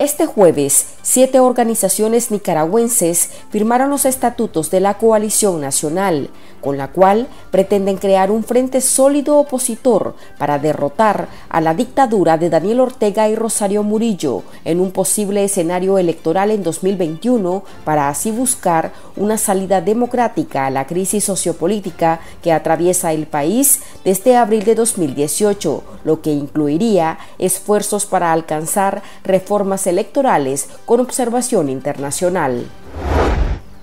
Este jueves, siete organizaciones nicaragüenses firmaron los estatutos de la Coalición Nacional, con la cual pretenden crear un frente sólido opositor para derrotar a la dictadura de Daniel Ortega y Rosario Murillo en un posible escenario electoral en 2021 para así buscar una salida democrática a la crisis sociopolítica que atraviesa el país desde abril de 2018, lo que incluiría esfuerzos para alcanzar reformas electorales con observación internacional.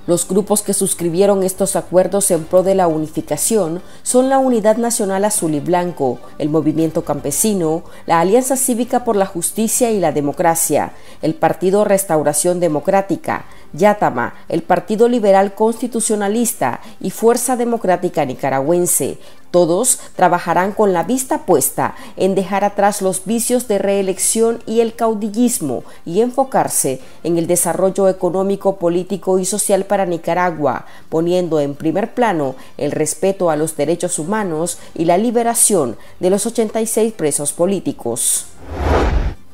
Los grupos que suscribieron estos acuerdos en pro de la unificación son la Unidad Nacional Azul y Blanco, el Movimiento Campesino, la Alianza Cívica por la Justicia y la Democracia, el Partido Restauración Democrática, Yatama, el Partido Liberal Constitucionalista y Fuerza Democrática Nicaragüense, todos trabajarán con la vista puesta en dejar atrás los vicios de reelección y el caudillismo y enfocarse en el desarrollo económico, político y social para Nicaragua, poniendo en primer plano el respeto a los derechos humanos y la liberación de los 86 presos políticos.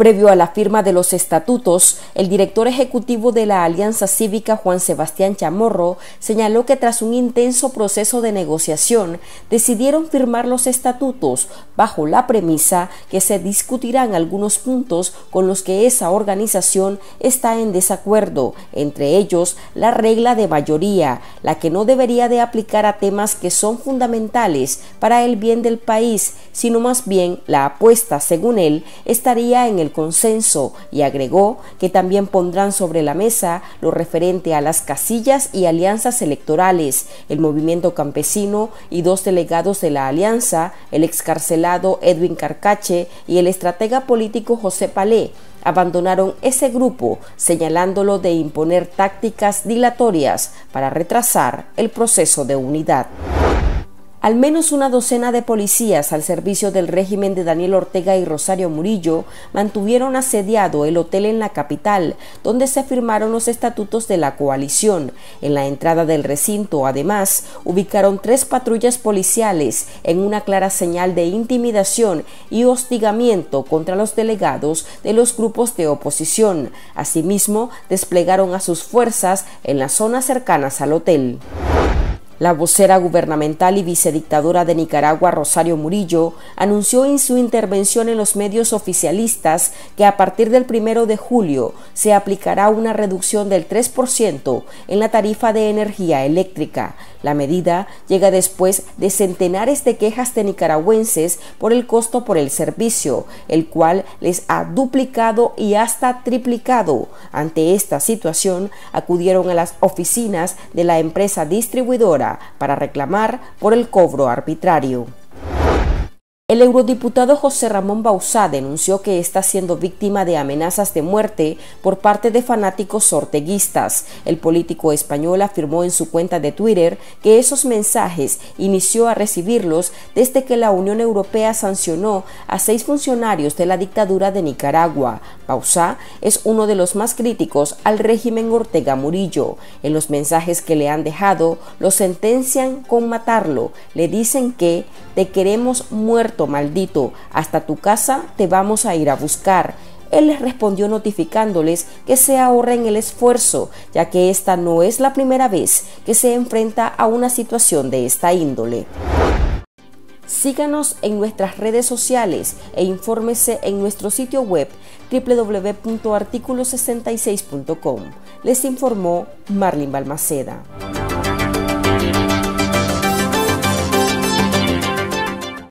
Previo a la firma de los estatutos, el director ejecutivo de la Alianza Cívica, Juan Sebastián Chamorro, señaló que tras un intenso proceso de negociación, decidieron firmar los estatutos bajo la premisa que se discutirán algunos puntos con los que esa organización está en desacuerdo, entre ellos la regla de mayoría, la que no debería de aplicar a temas que son fundamentales para el bien del país, sino más bien la apuesta, según él, estaría en el consenso y agregó que también pondrán sobre la mesa lo referente a las casillas y alianzas electorales. El movimiento campesino y dos delegados de la alianza, el excarcelado Edwin Carcache y el estratega político José Palé, abandonaron ese grupo señalándolo de imponer tácticas dilatorias para retrasar el proceso de unidad. Al menos una docena de policías al servicio del régimen de Daniel Ortega y Rosario Murillo mantuvieron asediado el hotel en la capital, donde se firmaron los estatutos de la coalición. En la entrada del recinto, además, ubicaron tres patrullas policiales en una clara señal de intimidación y hostigamiento contra los delegados de los grupos de oposición. Asimismo, desplegaron a sus fuerzas en las zonas cercanas al hotel. La vocera gubernamental y vicedictadora de Nicaragua, Rosario Murillo, anunció en su intervención en los medios oficialistas que a partir del primero de julio se aplicará una reducción del 3% en la tarifa de energía eléctrica. La medida llega después de centenares de quejas de nicaragüenses por el costo por el servicio, el cual les ha duplicado y hasta triplicado. Ante esta situación, acudieron a las oficinas de la empresa distribuidora para reclamar por el cobro arbitrario. El eurodiputado José Ramón Bauzá denunció que está siendo víctima de amenazas de muerte por parte de fanáticos orteguistas. El político español afirmó en su cuenta de Twitter que esos mensajes inició a recibirlos desde que la Unión Europea sancionó a seis funcionarios de la dictadura de Nicaragua. Bauzá es uno de los más críticos al régimen Ortega Murillo. En los mensajes que le han dejado, lo sentencian con matarlo. Le dicen que te queremos muerto maldito, hasta tu casa te vamos a ir a buscar. Él les respondió notificándoles que se ahorren el esfuerzo, ya que esta no es la primera vez que se enfrenta a una situación de esta índole. Síganos en nuestras redes sociales e infórmese en nuestro sitio web www.articulo66.com. Les informó Marlin Balmaceda.